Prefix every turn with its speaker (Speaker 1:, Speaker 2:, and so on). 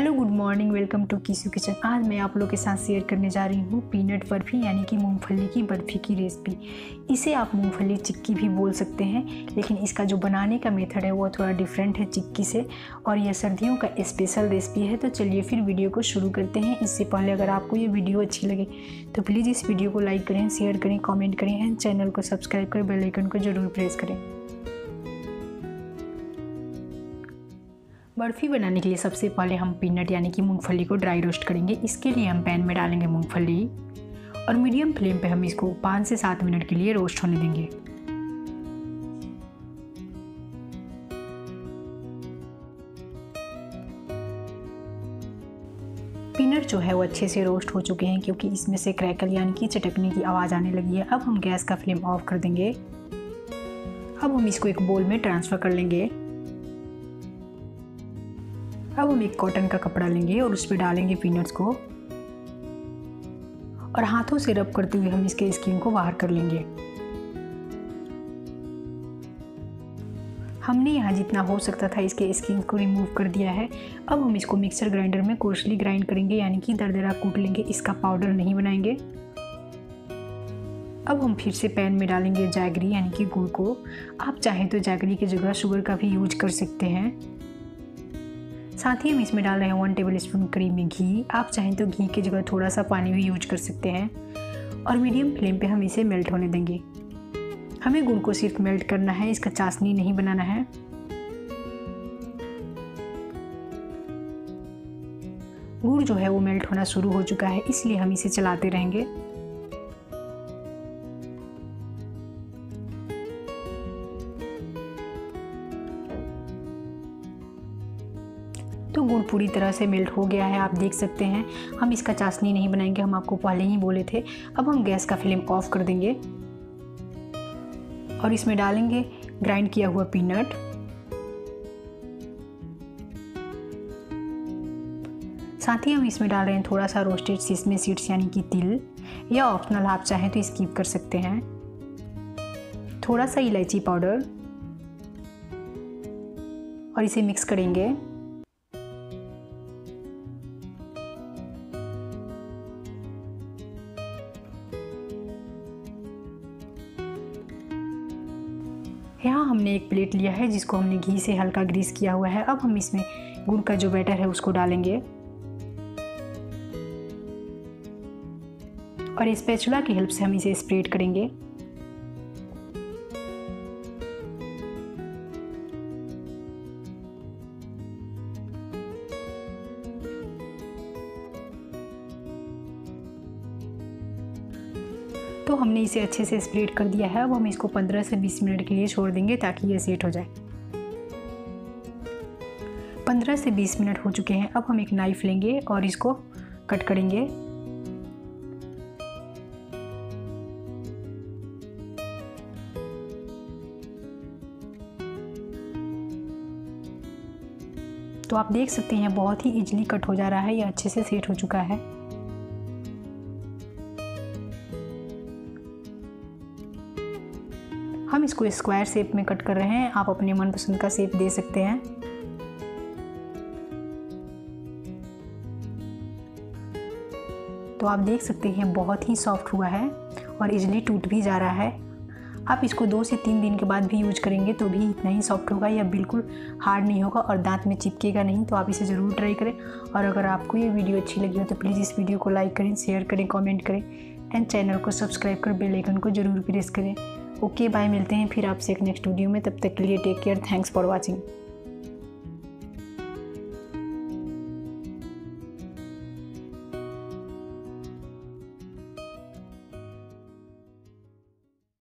Speaker 1: Hello, good morning, welcome to Kisu kitchen. आज मैं आप लोग के साथ शेयर करने जा रही हूँ पीनट बर्फ़ी, यानी कि मूंगफली की बर्फ़ी की रेसिपी इसे आप मूंगफली चिक्की भी बोल सकते हैं, लेकिन इसका जो बनाने का मेथड है, वो थोड़ा डिफरेंट है चिक्की से, और यह सर्दियों का स्पेशल रेसिपी है। तो चलिए फिर वीडियो को शुरू करते हैं। इससे पहले अगर आपको ये वीडियो अच्छी लगे तो प्लीज़ इस वीडियो को लाइक करें शेयर करें कॉमेंट करें एंड चैनल को सब्सक्राइब करें बेलाइकन को ज़रूर प्रेस करें। बर्फ़ी बनाने के लिए सबसे पहले हम पीनट यानी कि मूंगफली को ड्राई रोस्ट करेंगे। इसके लिए हम पैन में डालेंगे मूंगफली और मीडियम फ्लेम पे हम इसको पाँच से सात मिनट के लिए रोस्ट होने देंगे। पीनट जो है वो अच्छे से रोस्ट हो चुके हैं क्योंकि इसमें से क्रैकल यानी कि चटकने की आवाज़ आने लगी है। अब हम गैस का फ्लेम ऑफ़ कर देंगे। अब हम इसको एक बोल में ट्रांसफ़र कर लेंगे। अब हम एक कॉटन का कपड़ा लेंगे और उस पर डालेंगे पीनट्स को। और हाथों से रब करते हुए हम इसके स्किन को बाहर कर लेंगे। हमने यहाँ जितना हो सकता था इसके स्किन को रिमूव कर दिया है। अब हम इसको मिक्सर ग्राइंडर में कोर्सली ग्राइंड करेंगे, यानी कि दरदरा कूट लेंगे, इसका पाउडर नहीं बनाएँगे। अब हम फिर से पैन में डालेंगे जैगरी यानी कि गुड़ को। आप चाहें तो जैगरी की जगह शुगर का भी यूज़ कर सकते हैं। साथ ही हम इसमें डाल रहे हैं वन टेबल स्पून क्रीमी घी। आप चाहें तो घी की जगह थोड़ा सा पानी भी यूज़ कर सकते हैं। और मीडियम फ्लेम पे हम इसे मेल्ट होने देंगे। हमें गुड़ को सिर्फ़ मेल्ट करना है, इसका चाशनी नहीं बनाना है। गुड़ जो है वो मेल्ट होना शुरू हो चुका है, इसलिए हम इसे चलाते रहेंगे। तो गुड़ पूरी तरह से मेल्ट हो गया है, आप देख सकते हैं। हम इसका चाशनी नहीं बनाएँगे, हम आपको पहले ही बोले थे। अब हम गैस का फ्लेम ऑफ़ कर देंगे। और इसमें डालेंगे ग्राइंड किया हुआ पीनट साथ ही हम इसमें डाल रहे हैं थोड़ा सा रोस्टेड सिसमे सीड्स यानी कि तिल। या ऑप्शनल आप चाहें तो स्कीप कर सकते हैं। थोड़ा सा इलायची पाउडर। और इसे मिक्स करेंगे। यहाँ हमने एक प्लेट लिया है जिसको हमने घी से हल्का ग्रीस किया हुआ है। अब हम इसमें गुड़ का जो बैटर है उसको डालेंगे। और इस स्पैचुला की हेल्प से हम इसे स्प्रेड करेंगे। तो हमने इसे अच्छे से स्प्रेड कर दिया है। अब हम इसको 15 से 20 मिनट के लिए छोड़ देंगे ताकि ये सेट हो जाए। 15 से 20 मिनट हो चुके हैं। अब हम एक नाइफ़ लेंगे और इसको कट करेंगे। तो आप देख सकते हैं, बहुत ही इजीली कट हो जा रहा है ये अच्छे से सेट हो चुका है। हम इसको स्क्वायर शेप में कट कर रहे हैं। आप अपने मनपसंद का शेप दे सकते हैं। तो आप देख सकते हैं, बहुत ही सॉफ्ट हुआ है और इजली टूट भी जा रहा है। आप इसको दो से तीन दिन के बाद भी यूज़ करेंगे तो भी इतना ही सॉफ्ट होगा या बिल्कुल हार्ड नहीं होगा और दांत में चिपकेगा नहीं तो आप इसे ज़रूर ट्राई करें। और अगर आपको ये वीडियो अच्छी लगी हो तो प्लीज़ इस वीडियो को लाइक करें शेयर करें कमेंट करें। एंड चैनल को सब्सक्राइब कर बेल आइकन को ज़रूर प्रेस करें। ओके बाय मिलते हैं फिर आपसे एक नेक्स्ट वीडियो में. तब तक के लिए take care thanks for watching